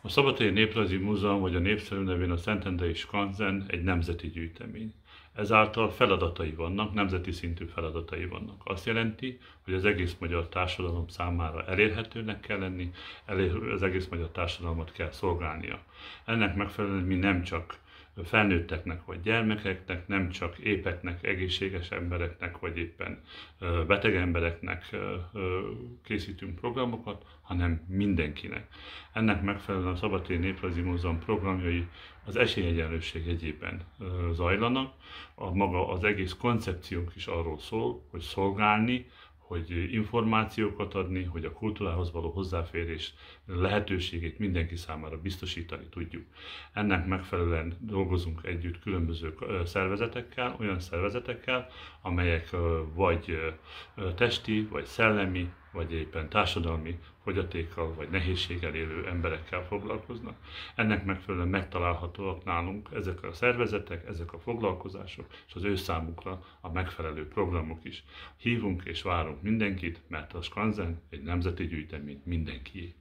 A Szabadhelyi Néprajzi Múzeum, vagy a népszerű nevén a Szentendrei Skanzen egy nemzeti gyűjtemény. Ezáltal feladatai vannak, nemzeti szintű feladatai vannak. Azt jelenti, hogy az egész magyar társadalom számára elérhetőnek kell lenni, az egész magyar társadalmat kell szolgálnia. Ennek megfelelően mi nem csak felnőtteknek vagy gyermekeknek, nem csak épeknek, egészséges embereknek, vagy éppen beteg embereknek készítünk programokat, hanem mindenkinek. Ennek megfelelően a Szabadtéri Néprajzi Múzeum programjai az esélyegyenlőség egyében zajlanak. A maga az egész koncepciónk is arról szól, hogy szolgálni, hogy információkat adni, hogy a kultúrához való hozzáférés lehetőségét mindenki számára biztosítani tudjuk. Ennek megfelelően dolgozunk együtt különböző szervezetekkel, olyan szervezetekkel, amelyek vagy testi, vagy szellemi, vagy éppen társadalmi fogyatékkal vagy nehézséggel élő emberekkel foglalkoznak. Ennek megfelelően megtalálhatóak nálunk ezek a szervezetek, ezek a foglalkozások, és az ő számukra a megfelelő programok is. Hívunk és várunk mindenkit, mert a Skanzen egy nemzeti gyűjtemény mindenkié.